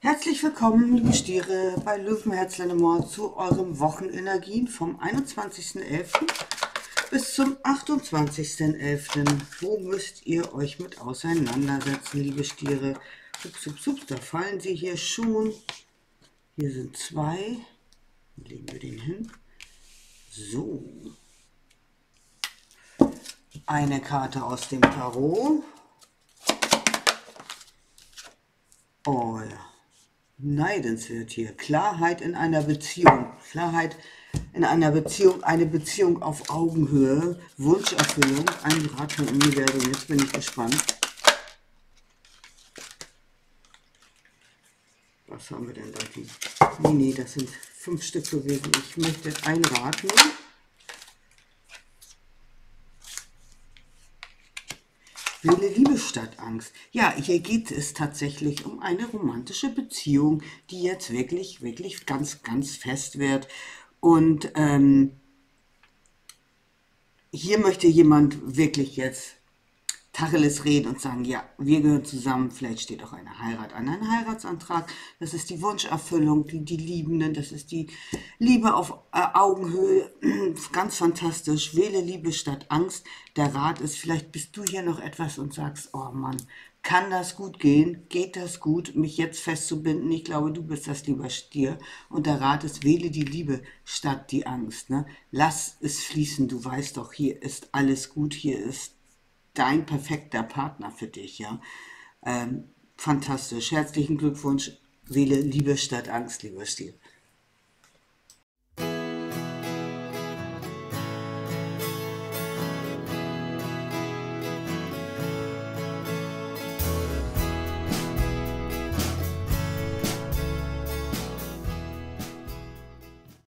Herzlich willkommen, liebe Stiere, bei Löwenherz Lennemort zu eurem Wochenenergien vom 21.11. bis zum 28.11. Wo müsst ihr euch mit auseinandersetzen, liebe Stiere? Ups, ups, ups, da fallen sie hier schon. Hier sind zwei. Legen wir den hin. So. Eine Karte aus dem Tarot. Oh ja. Neidenswert hier. Klarheit in einer Beziehung. Klarheit in einer Beziehung, eine Beziehung auf Augenhöhe, Wunscherfüllung, ein Rat vom Universum. Jetzt bin ich gespannt. Was haben wir denn da? Nee, nee, das sind fünf Stück gewesen. Ich möchte ein Rat nehmen. Wähle Liebe statt Angst. Ja, hier geht es tatsächlich um eine romantische Beziehung, die jetzt wirklich, wirklich ganz, ganz fest wird. Und ähm, hier möchte jemand wirklich jetzt Tacheles reden und sagen, ja, wir gehören zusammen, vielleicht steht auch eine Heirat an, ein Heiratsantrag, das ist die Wunscherfüllung, die, die Liebenden, das ist die Liebe auf äh, Augenhöhe, ganz fantastisch, wähle Liebe statt Angst, der Rat ist, vielleicht bist du hier noch etwas und sagst, oh Mann, kann das gut gehen? Geht das gut, mich jetzt festzubinden? Ich glaube, du bist das lieber Stier. Und der Rat ist, wähle die Liebe statt die Angst. Ne? Lass es fließen. Du weißt doch, hier ist alles gut. Hier ist dein perfekter Partner für dich, ja. Ähm, fantastisch. Herzlichen Glückwunsch. Wähle Liebe statt Angst, lieber Stier.